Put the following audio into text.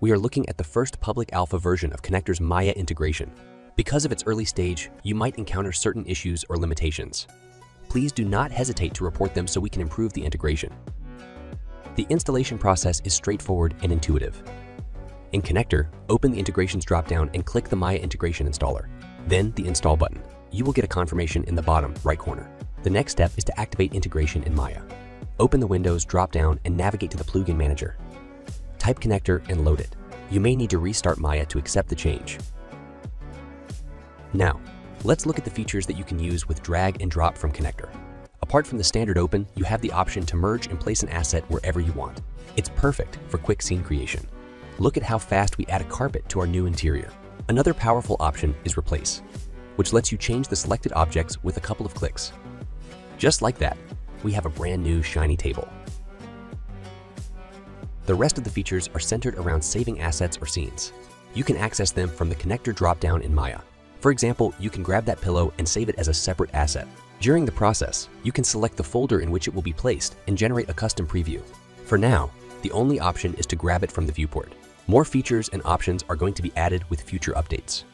we are looking at the first public alpha version of Connecter's Maya integration. Because of its early stage, you might encounter certain issues or limitations. Please do not hesitate to report them so we can improve the integration. The installation process is straightforward and intuitive. In Connecter, open the Integrations dropdown and click the Maya Integration Installer, then the Install button. You will get a confirmation in the bottom right corner. The next step is to activate integration in Maya. Open the Windows dropdown and navigate to the plugin manager. Type Connecter and load it. You may need to restart Maya to accept the change. Now, let's look at the features that you can use with drag and drop from Connecter. Apart from the standard open, you have the option to merge and place an asset wherever you want. It's perfect for quick scene creation. Look at how fast we add a carpet to our new interior. Another powerful option is Replace, which lets you change the selected objects with a couple of clicks. Just like that, we have a brand new shiny table. The rest of the features are centered around saving assets or scenes. You can access them from the connecter dropdown in Maya. For example, you can grab that pillow and save it as a separate asset. During the process, you can select the folder in which it will be placed and generate a custom preview. For now, the only option is to grab it from the viewport. More features and options are going to be added with future updates.